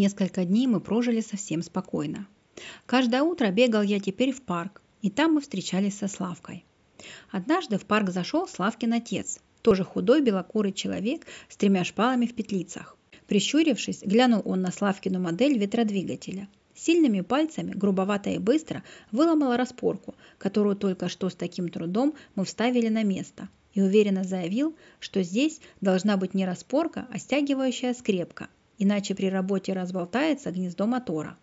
Несколько дней мы прожили совсем спокойно. Каждое утро бегал я теперь в парк, и там мы встречались со Славкой. Однажды в парк зашел Славкин отец, тоже худой белокурый человек с тремя шпалами в петлицах. Прищурившись, глянул он на Славкину модель ветродвигателя. Сильными пальцами, грубовато и быстро, выломала распорку, которую только что с таким трудом мы вставили на место, и уверенно заявил, что здесь должна быть не распорка, а стягивающая скрепка, иначе при работе разболтается гнездо мотора.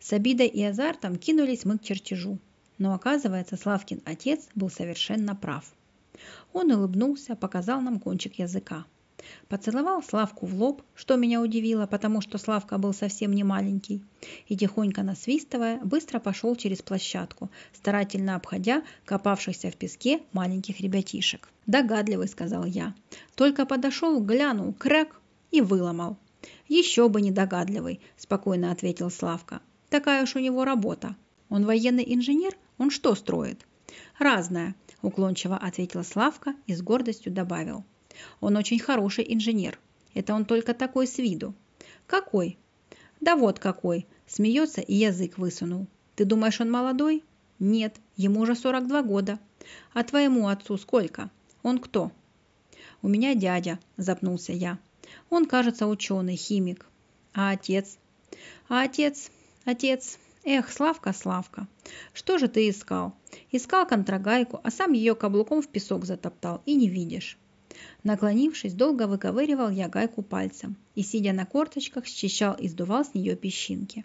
С обидой и азартом кинулись мы к чертежу. Но оказывается, Славкин отец был совершенно прав. Он улыбнулся, показал нам кончик языка. Поцеловал Славку в лоб, что меня удивило, потому что Славка был совсем не маленький, и тихонько насвистывая, быстро пошел через площадку, старательно обходя копавшихся в песке маленьких ребятишек. «Догадливый», — сказал я. Только подошел, глянул, крэк и выломал. «Еще бы недогадливый», – спокойно ответил Славка. «Такая уж у него работа. Он военный инженер? Он что строит?» «Разное», – уклончиво ответил Славка и с гордостью добавил. «Он очень хороший инженер. Это он только такой с виду». «Какой?» «Да вот какой!» – смеется и язык высунул. «Ты думаешь, он молодой?» «Нет, ему уже 42 года. А твоему отцу сколько? Он кто?» «У меня дядя», – запнулся я. Он, кажется, ученый, химик. А отец? А отец? Отец? Эх, Славка, Славка, что же ты искал? Искал контрагайку, а сам ее каблуком в песок затоптал, и не видишь. Наклонившись, долго выковыривал я гайку пальцем и, сидя на корточках, счищал и сдувал с нее песчинки.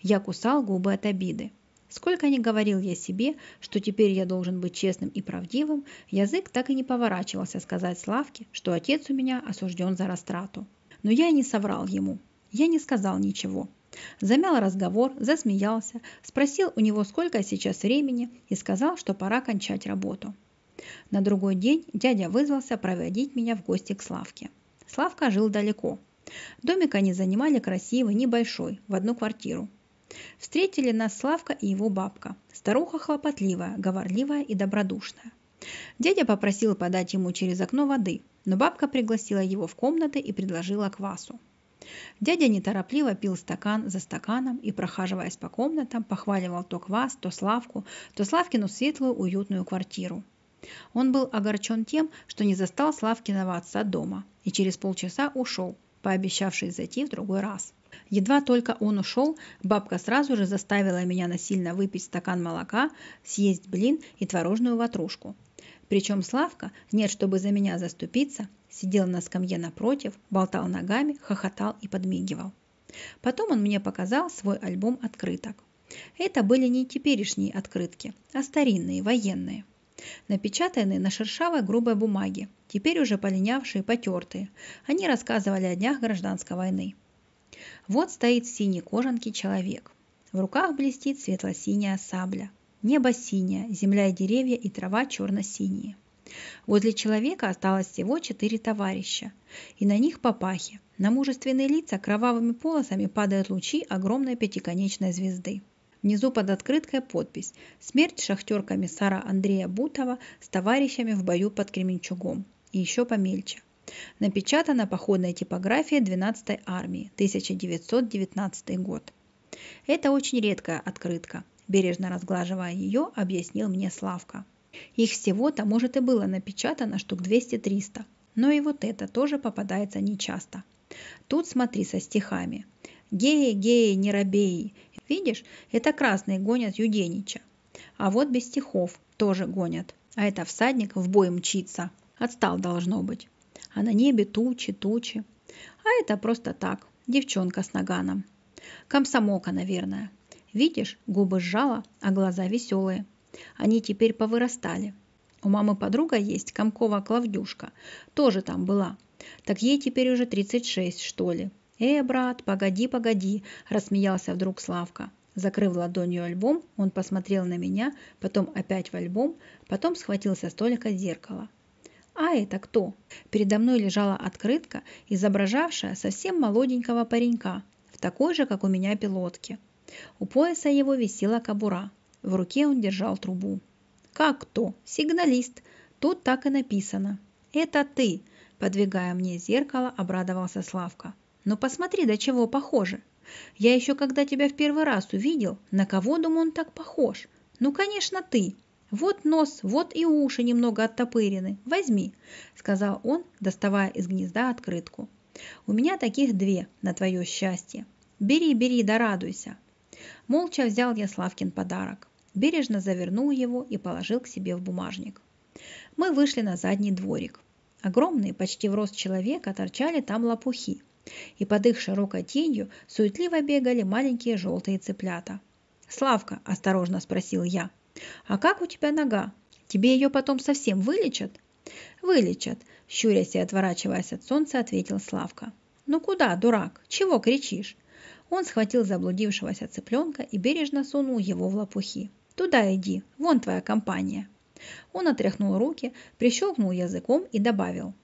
Я кусал губы от обиды. Сколько ни говорил я себе, что теперь я должен быть честным и правдивым, язык так и не поворачивался сказать Славке, что отец у меня осужден за растрату. Но я и не соврал ему. Я не сказал ничего. Замял разговор, засмеялся, спросил у него, сколько сейчас времени, и сказал, что пора кончать работу. На другой день дядя вызвался проводить меня в гости к Славке. Славка жил далеко. Домик они занимали красивый, небольшой, в одну квартиру. Встретили нас Славка и его бабка. Старуха хлопотливая, говорливая и добродушная. Дядя попросил подать ему через окно воды, но бабка пригласила его в комнаты и предложила квасу. Дядя неторопливо пил стакан за стаканом и, прохаживаясь по комнатам, похваливал то квас, то Славку, то Славкину светлую уютную квартиру. Он был огорчен тем, что не застал Славкиного отца дома, и через полчаса ушел, пообещавший зайти в другой раз. Едва только он ушел, бабка сразу же заставила меня насильно выпить стакан молока, съесть блин и творожную ватрушку. Причем Славка, нет, чтобы за меня заступиться, сидел на скамье напротив, болтал ногами, хохотал и подмигивал. Потом он мне показал свой альбом открыток. Это были не теперешние открытки, а старинные, военные. Напечатанные на шершавой грубой бумаге, теперь уже полинявшие, потертые. Они рассказывали о днях гражданской войны. Вот стоит в синей кожанке человек. В руках блестит светло-синяя сабля. Небо синее, земля и деревья и трава черно-синие. Возле человека осталось всего четыре товарища, и на них папахи. На мужественные лица кровавыми полосами падают лучи огромной пятиконечной звезды. Внизу под открыткой подпись «Смерть шахтер-комиссара Андрея Бутова с товарищами в бою под Кременчугом» и еще помельче. Напечатана походной типографией 12-й армии, 1919 год. Это очень редкая открытка. Бережно разглаживая ее, объяснил мне Славка. Их всего-то, может, и было напечатано штук 200-300, но и вот это тоже попадается нечасто. Тут смотри со стихами. «Геи, геи, не робеи». Видишь, это красные гонят Юденича. А вот без стихов тоже гонят. А это всадник в бой мчится. Отстал должно быть а на небе тучи, тучи. А это просто так, девчонка с наганом. Комсомолка, наверное. Видишь, губы сжала, а глаза веселые. Они теперь повырастали. У мамы подруга есть, Комкова Клавдюшка. Тоже там была. Так ей теперь уже 36, что ли. «Э, брат, погоди, погоди», – рассмеялся вдруг Славка. Закрыв ладонью альбом, он посмотрел на меня, потом опять в альбом, потом схватил со столика зеркало. А это кто? Передо мной лежала открытка, изображавшая совсем молоденького паренька, в такой же, как у меня, пилотке. У пояса его висела кобура. В руке он держал трубу. «Как кто? Сигналист. Тут так и написано». «Это ты!» – подвигая мне зеркало, обрадовался Славка. но посмотри, до чего похоже. Я еще когда тебя в первый раз увидел, на кого, думаю, он так похож? Ну, конечно, ты. Вот нос, вот и уши немного оттопырены. Возьми, сказал он, доставая из гнезда открытку. У меня таких две, на твое счастье. Бери, бери, да радуйся. Молча взял я Славкин подарок. Бережно завернул его и положил к себе в бумажник. Мы вышли на задний дворик. Огромные, почти в рост человека, торчали там лопухи, и под их широкой тенью суетливо бегали маленькие желтые цыплята. «Славка», – осторожно спросил я, – «а как у тебя нога? Тебе ее потом совсем вылечат?» «Вылечат», – щурясь и отворачиваясь от солнца, ответил Славка. «Ну куда, дурак? Чего кричишь?» Он схватил заблудившегося цыпленка и бережно сунул его в лопухи. «Туда иди, вон твоя компания». Он отряхнул руки, прищелкнул языком и добавил.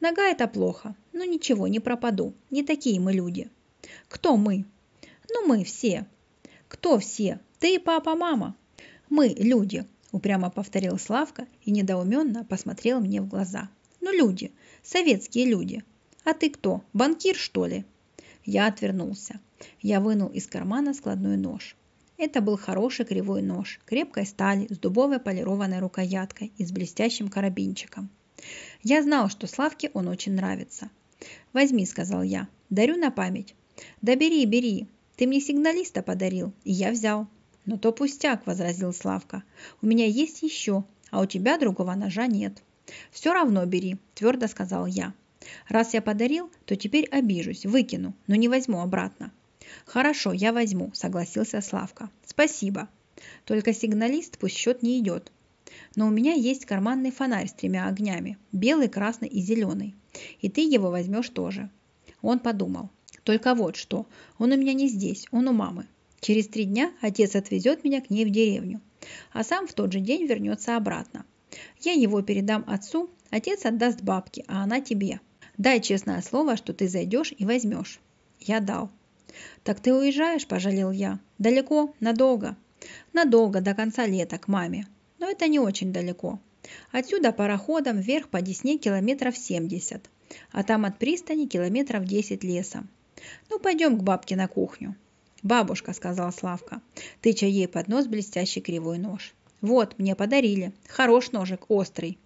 «Нога – это плохо. Ну ничего, не пропаду. Не такие мы люди». «Кто мы?» «Ну мы все». «Кто все? Ты, папа, мама». «Мы люди», – упрямо повторил Славка и недоуменно посмотрел мне в глаза. «Ну люди, советские люди. А ты кто, банкир, что ли?» Я отвернулся. Я вынул из кармана складной нож. Это был хороший кривой нож, крепкой стали, с дубовой полированной рукояткой и с блестящим карабинчиком. Я знал, что Славке он очень нравится. «Возьми», — сказал я, — «дарю на память». «Да бери, бери, ты мне сигналиста подарил, и я взял». «Но то пустяк», — возразил Славка. «У меня есть еще, а у тебя другого ножа нет». «Все равно бери», — твердо сказал я. «Раз я подарил, то теперь обижусь, выкину, но не возьму обратно». «Хорошо, я возьму», – согласился Славка. «Спасибо. Только сигналист пусть счет не идет. Но у меня есть карманный фонарь с тремя огнями – белый, красный и зеленый. И ты его возьмешь тоже». Он подумал. «Только вот что, он у меня не здесь, он у мамы. Через три дня отец отвезет меня к ней в деревню, а сам в тот же день вернется обратно. Я его передам отцу, отец отдаст бабке, а она тебе. Дай честное слово, что ты зайдешь и возьмешь». Я дал. «Так ты уезжаешь?» – пожалел я. «Далеко? Надолго?» «Надолго, до конца лета, к маме. Но это не очень далеко. Отсюда пароходом вверх по Десне километров 70, а там от пристани километров 10 лесом. Ну, пойдем к бабке на кухню». «Бабушка», – сказала Славка, тыча ей под нос блестящий кривой нож. «Вот, мне подарили. Хорош ножик, острый».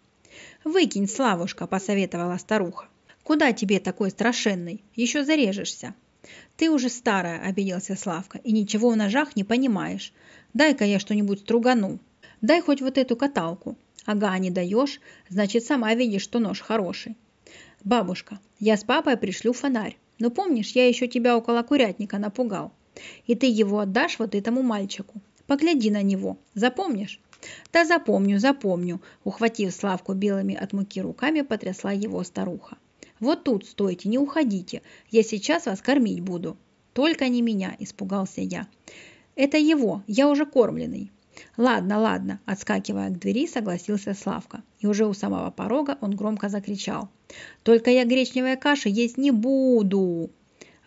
«Выкинь, Славушка», – посоветовала старуха. «Куда тебе такой страшенный? Еще зарежешься». «Ты уже старая», – обиделся Славка, – «и ничего в ножах не понимаешь. Дай-ка я что-нибудь стругану. Дай хоть вот эту каталку. Ага, не даешь, значит, сама видишь, что нож хороший». «Бабушка, я с папой пришлю фонарь. Но помнишь, я еще тебя около курятника напугал. И ты его отдашь вот этому мальчику. Погляди на него. Запомнишь?» «Да запомню, запомню», – ухватив Славку белыми от муки руками, потрясла его старуха. Вот тут стойте, не уходите. Я сейчас вас кормить буду. Только не меня, испугался я. Это его, я уже кормленный. Ладно, ладно, отскакивая к двери, согласился Славка. И уже у самого порога он громко закричал. Только я гречневой каши есть не буду.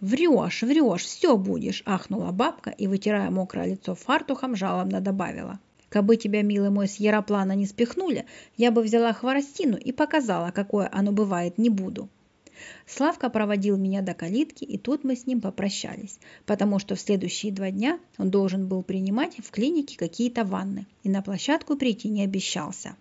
Врешь, врешь, все будешь, ахнула бабка и, вытирая мокрое лицо фартухом, жалобно добавила. Кабы тебя, милый мой, с яроплана не спихнули, я бы взяла хворостину и показала, какое оно бывает, не буду. Славка проводил меня до калитки, и тут мы с ним попрощались, потому что в следующие два дня он должен был принимать в клинике какие-то ванны и на площадку прийти не обещался.